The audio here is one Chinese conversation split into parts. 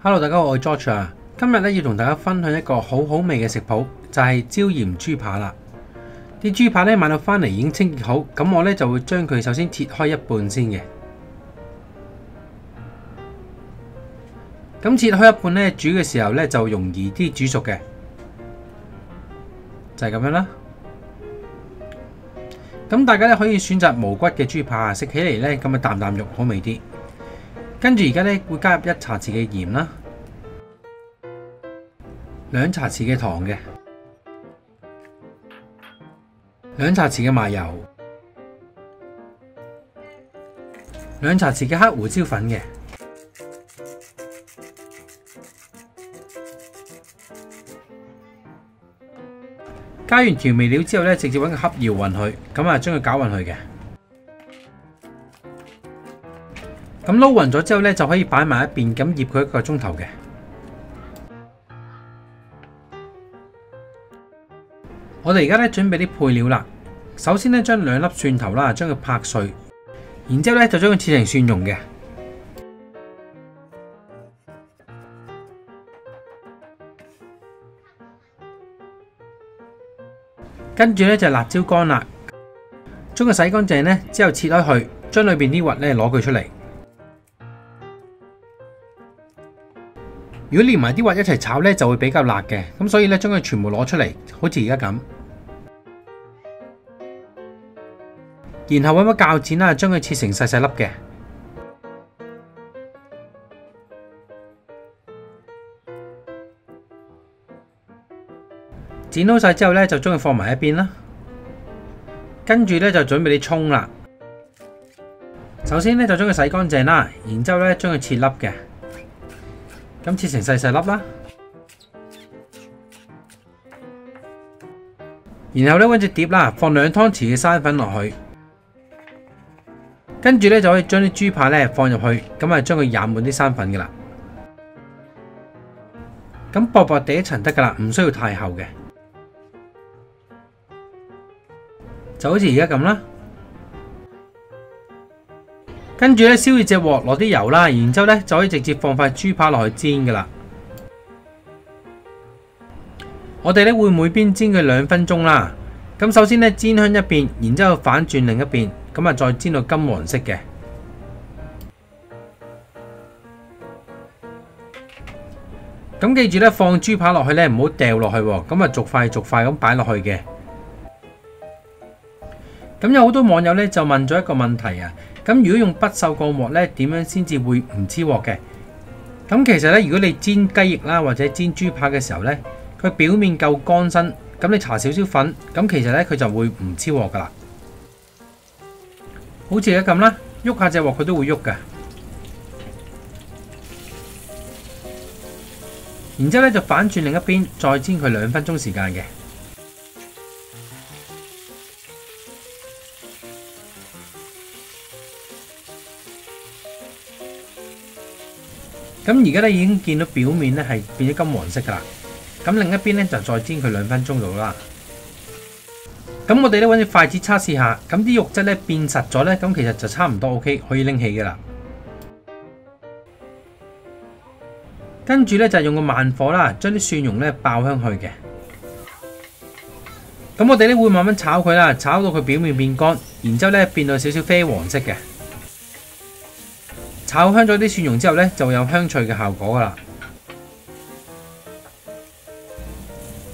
Hello，大家好，我係 George 啊。今日咧要同大家分享一個好好味嘅食譜，就係椒鹽豬扒啦。啲豬扒咧買到翻嚟已經清潔好，咁我咧就會將佢首先切開一半先嘅。咁切開一半咧，煮嘅時候咧就容易啲煮熟嘅，就係咁樣啦。咁大家咧可以選擇無骨嘅豬扒，食起嚟咧咁啊啖啖肉好味啲。跟住而家咧會加入一茶匙嘅鹽啦，兩茶匙嘅糖嘅，兩茶匙嘅麻油，兩茶匙嘅黑胡椒粉嘅。加完調味料之後咧，直接揾個盒搖勻佢，咁啊將佢攪勻佢嘅。咁撈勻咗之後咧，就可以擺埋一邊，咁醃佢一個鐘頭嘅。我哋而家咧準備啲配料啦。首先咧將兩粒蒜頭啦，將佢拍碎，然之後咧就將佢切成蒜蓉嘅。跟住咧就辣椒乾啦，將佢洗乾淨咧之後切開佢，將裏邊啲核咧攞佢出嚟。如果連埋啲核一齊炒呢，就會比較辣嘅，咁所以呢，將佢全部攞出嚟，好似而家咁。然後揾把鉸剪啦，將佢切成細細粒嘅。剪好晒之後呢，就將佢放埋一邊啦。跟住呢，就準備啲葱啦。首先呢，就將佢洗乾淨啦，然之後呢，將佢切粒嘅。咁切成細細粒啦，然後咧揾隻碟啦，放兩湯匙嘅生粉落去，跟住咧就可以將啲豬扒咧放入去，咁啊將佢染滿啲生粉噶啦，咁薄薄地一層得噶啦，唔需要太厚嘅，就好似而家咁啦。跟住咧，燒熱隻鑊，落啲油啦，然之後咧就可以直接放塊豬扒落去煎噶啦。我哋咧會每邊煎佢兩分鐘啦。咁首先咧煎香一邊，然之後反轉另一邊，咁啊再煎到金黃色嘅。咁記住咧，放豬扒落去咧唔好掉落去，咁啊逐塊逐塊咁擺落去嘅。咁有好多網友咧就問咗一個問題啊。咁如果用不鏽鋼鑊咧，點樣先至會唔黐鑊嘅？咁其實咧，如果你煎雞翼啦，或者煎豬扒嘅時候咧，佢表面夠乾身，咁你搽少少粉，咁其實咧佢就會唔黐鑊噶啦。好似而家咁啦，喐下隻鑊佢都會喐噶。然之後咧就反轉另一邊，再煎佢兩分鐘時間嘅。咁而家咧已經見到表面咧係變咗金黃色噶啦，咁另一邊咧就再煎佢兩分鐘度啦。咁我哋咧揾隻筷子測試下，咁啲肉質咧變實咗咧，咁其實就差唔多 OK，可以拎起噶啦。跟住咧就用個慢火啦，將啲蒜蓉咧爆香去嘅。咁我哋咧會慢慢炒佢啦，炒到佢表面變乾，然之後咧變到少少啡黃色嘅。炒香咗啲蒜蓉之後呢，就有香脆嘅效果噶啦。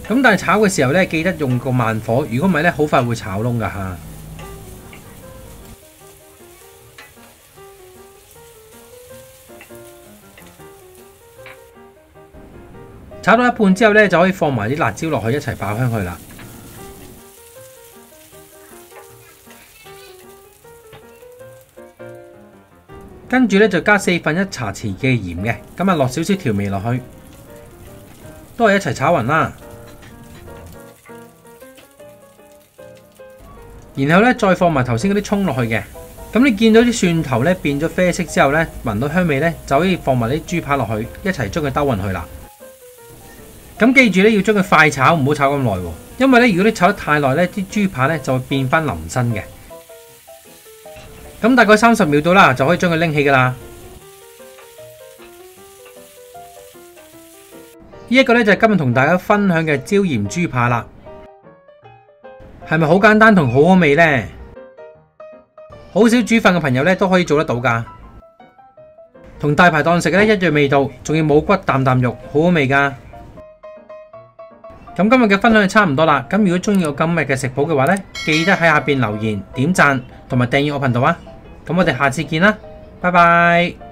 咁但係炒嘅時候呢，記得用個慢火，如果唔係呢，好快會炒燶噶吓。炒到一半之後呢，就可以放埋啲辣椒落去一齊爆香去啦。跟住咧就加四分一茶匙嘅鹽嘅，咁啊落少少調味落去，都係一齊炒匀啦。然後咧再放埋頭先嗰啲蔥落去嘅，咁你見到啲蒜頭咧變咗啡色之後咧，聞到香味咧，就可以放埋啲豬扒落去，一齊將佢兜匀去啦。咁記住咧要將佢快炒，唔好炒咁耐，因為咧如果你炒得太耐咧，啲豬扒咧就會變翻腍身嘅。咁大概三十秒到啦，就可以將佢拎起噶啦。呢一個咧就係今日同大家分享嘅椒鹽豬扒啦，係咪好簡單同好好味呢？好少煮飯嘅朋友咧都可以做得到噶，同大排檔食咧一樣味道，仲要冇骨啖啖肉，好好味噶。咁今日嘅分享就差唔多啦。咁如果中意我今日嘅食譜嘅話呢，記得喺下边留言、點讚同埋訂閱我頻道啊。咁我哋下次見啦，拜拜。